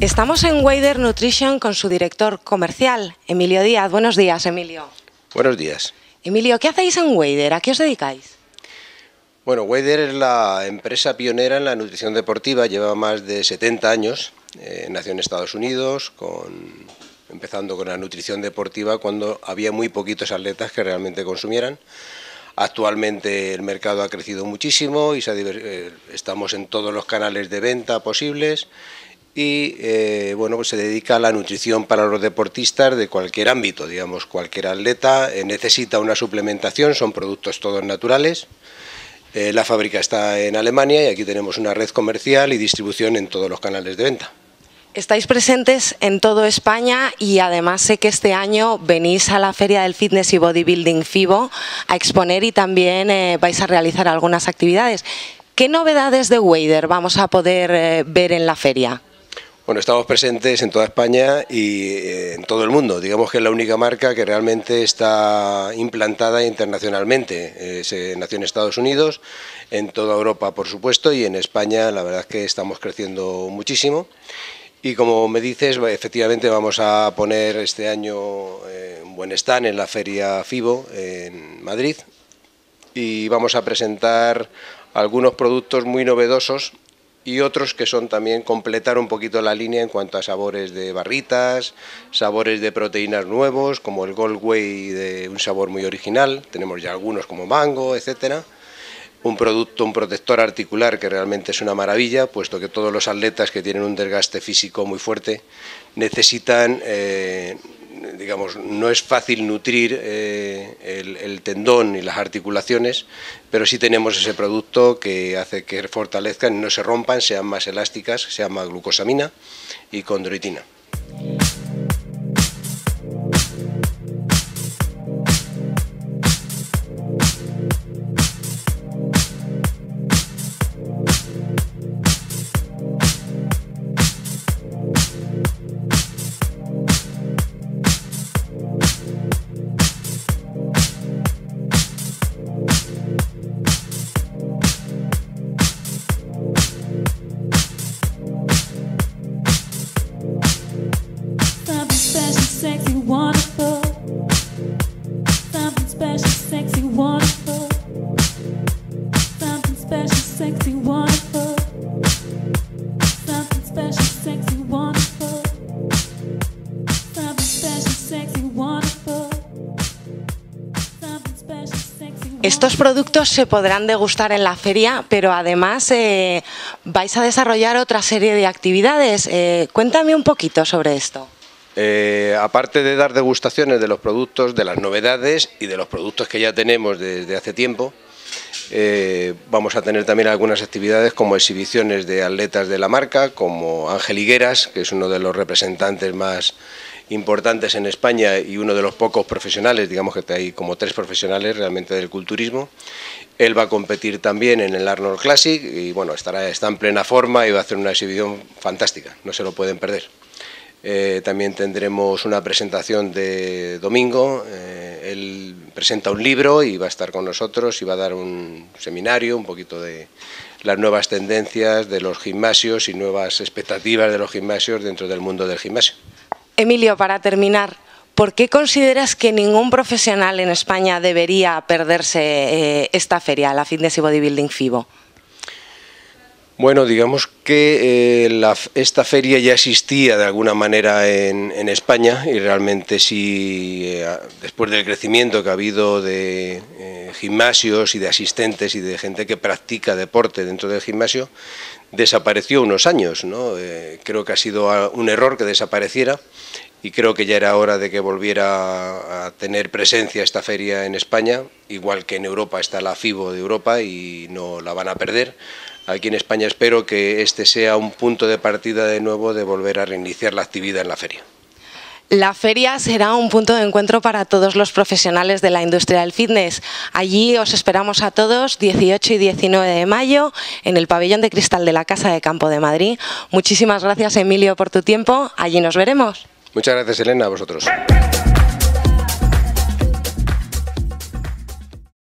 Estamos en Wader Nutrition con su director comercial, Emilio Díaz. Buenos días, Emilio. Buenos días. Emilio, ¿qué hacéis en Wader? ¿A qué os dedicáis? Bueno, Wader es la empresa pionera en la nutrición deportiva, lleva más de 70 años, eh, nació en Estados Unidos, empezando con la nutrición deportiva cuando había muy poquitos atletas que realmente consumieran. Actualmente el mercado ha crecido muchísimo y eh, estamos en todos los canales de venta posibles y eh, bueno, pues se dedica a la nutrición para los deportistas de cualquier ámbito, digamos, cualquier atleta eh, necesita una suplementación, son productos todos naturales. Eh, la fábrica está en Alemania y aquí tenemos una red comercial y distribución en todos los canales de venta. Estáis presentes en todo España y además sé que este año venís a la Feria del Fitness y Bodybuilding FIBO a exponer y también vais a realizar algunas actividades. ¿Qué novedades de Wader vamos a poder ver en la feria? Bueno, estamos presentes en toda España y eh, en todo el mundo. Digamos que es la única marca que realmente está implantada internacionalmente. Eh, nació en Estados Unidos, en toda Europa, por supuesto, y en España la verdad es que estamos creciendo muchísimo. Y como me dices, efectivamente vamos a poner este año eh, un buen stand en la Feria FIBO en Madrid y vamos a presentar algunos productos muy novedosos y otros que son también completar un poquito la línea en cuanto a sabores de barritas, sabores de proteínas nuevos, como el Gold Whey de un sabor muy original, tenemos ya algunos como mango, etcétera. Un producto, un protector articular que realmente es una maravilla, puesto que todos los atletas que tienen un desgaste físico muy fuerte necesitan eh, digamos, no es fácil nutrir eh, el, tendón y las articulaciones, pero sí tenemos ese producto que hace que fortalezcan no se rompan, sean más elásticas, se llama glucosamina y condroitina. Estos productos se podrán degustar en la feria, pero además eh, vais a desarrollar otra serie de actividades. Eh, cuéntame un poquito sobre esto. Eh, aparte de dar degustaciones de los productos, de las novedades y de los productos que ya tenemos desde hace tiempo, vamos a tener también algunas actividades como exhibiciones de atletas de la marca, como Ángel Higueras, que es uno de los representantes más importantes en España y uno de los pocos profesionales, digamos que hay como tres profesionales realmente del culturismo. Él va a competir también en el Arnold Classic y bueno, estará, está en plena forma y va a hacer una exhibición fantástica, no se lo pueden perder. Eh, también tendremos una presentación de domingo, eh, él presenta un libro y va a estar con nosotros y va a dar un seminario, un poquito de las nuevas tendencias de los gimnasios y nuevas expectativas de los gimnasios dentro del mundo del gimnasio. Emilio, para terminar, ¿por qué consideras que ningún profesional en España debería perderse eh, esta feria, la Fitness y Bodybuilding FIBO? Bueno, digamos que eh, esta feria ya existía de alguna manera en, España y realmente sí, eh, después del crecimiento que ha habido de gimnasios y de asistentes y de gente que practica deporte dentro del gimnasio, desapareció unos años. ¿no? creo que ha sido un error que desapareciera y creo que ya era hora de que volviera a tener presencia esta feria en España, igual que en Europa está la FIBO de Europa y no la van a perder. Aquí en España espero que este sea un punto de partida de nuevo de volver a reiniciar la actividad en la feria. La feria será un punto de encuentro para todos los profesionales de la industria del fitness. Allí os esperamos a todos 18 y 19 de mayo en el pabellón de cristal de la Casa de Campo de Madrid. Muchísimas gracias Emilio por tu tiempo. Allí nos veremos. Muchas gracias, Elena, a vosotros.